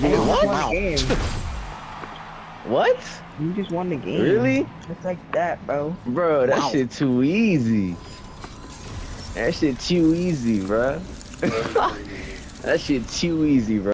What? won the game. What? You just won the game. Really? Just like that, bro. Bro, that Wow. shit too easy. That shit too easy, bro. that shit too easy, bro.